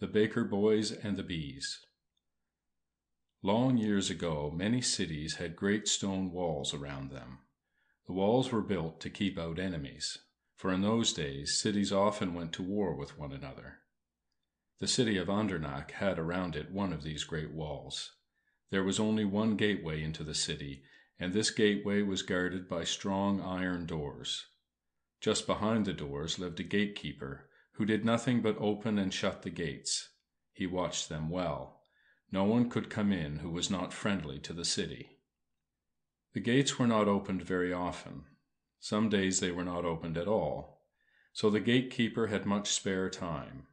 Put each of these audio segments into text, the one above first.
THE BAKER BOYS AND THE BEES Long years ago many cities had great stone walls around them. The walls were built to keep out enemies, for in those days cities often went to war with one another. The city of Andernach had around it one of these great walls. There was only one gateway into the city, and this gateway was guarded by strong iron doors. Just behind the doors lived a gatekeeper, who did nothing but open and shut the gates. He watched them well. No one could come in who was not friendly to the city. The gates were not opened very often. Some days they were not opened at all. So the gatekeeper had much spare time.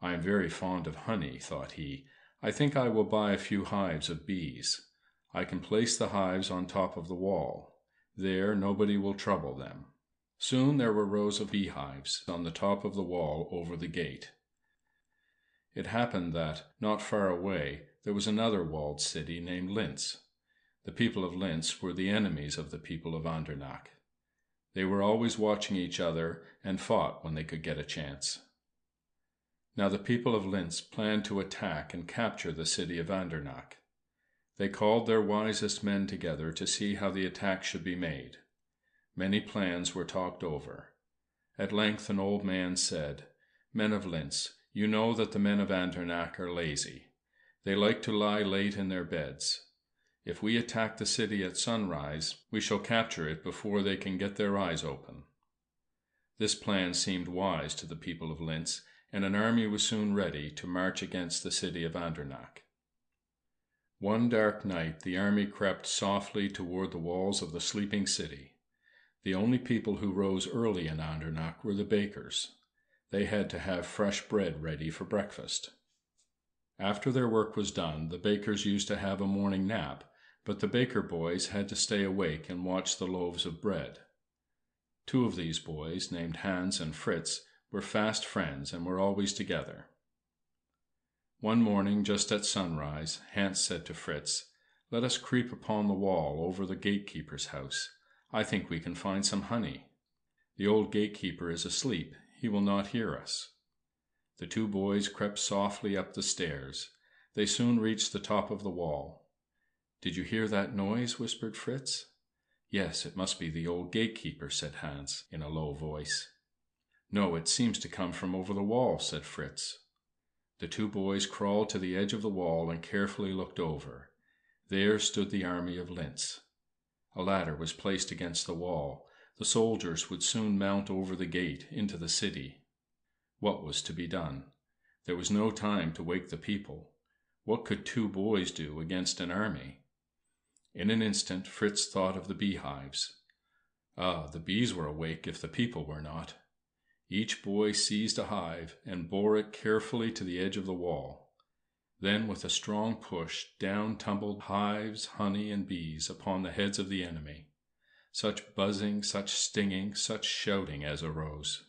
"I am very fond of honey," thought he. "I think I will buy a few hives of bees. I can place the hives on top of the wall. There nobody will trouble them. Soon there were rows of beehives on the top of the wall over the gate. It happened that, not far away, there was another walled city named Linz. The people of Linz were the enemies of the people of Andernach. They were always watching each other, and fought when they could get a chance. Now the people of Linz planned to attack and capture the city of Andernach. They called their wisest men together to see how the attack should be made. Many plans were talked over. At length an old man said, "Men of Linz, you know that the men of Andernach are lazy. They like to lie late in their beds. If we attack the city at sunrise, we shall capture it before they can get their eyes open." This plan seemed wise to the people of Linz, and an army was soon ready to march against the city of Andernach. One dark night the army crept softly toward the walls of the sleeping city. The only people who rose early in Andernach were the bakers. They had to have fresh bread ready for breakfast. After their work was done, the bakers used to have a morning nap, but the baker boys had to stay awake and watch the loaves of bread. Two of these boys, named Hans and Fritz, were fast friends and were always together. One morning, just at sunrise, Hans said to Fritz, "Let us creep upon the wall over the gatekeeper's house. I think we can find some honey. The old gatekeeper is asleep, he will not hear us." The two boys crept softly up the stairs. They soon reached the top of the wall. "Did you hear that noise?" whispered Fritz. "Yes, it must be the old gatekeeper," said Hans, in a low voice. "No, it seems to come from over the wall," said Fritz. The two boys crawled to the edge of the wall and carefully looked over. There stood the army of Linz. A ladder was placed against the wall. The soldiers would soon mount over the gate into the city. What was to be done? There was no time to wake the people. What could two boys do against an army? In an instant Fritz thought of the beehives. Ah, the bees were awake if the people were not. Each boy seized a hive and bore it carefully to the edge of the wall. Then with a strong push down tumbled hives, honey, and bees upon the heads of the enemy. Such buzzing, such stinging, such shouting as arose!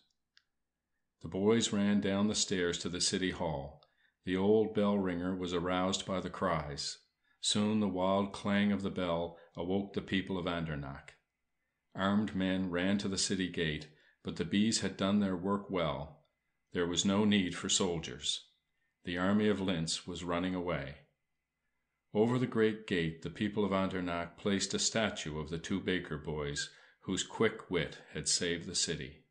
The boys ran down the stairs to the city hall. The old bell ringer was aroused by the cries. Soon the wild clang of the bell awoke the people of Andernach. Armed men ran to the city gate, but the bees had done their work well. There was no need for soldiers. The army of Linz was running away. Over the great gate the people of Andernach placed a statue of the two baker boys whose quick wit had saved the city.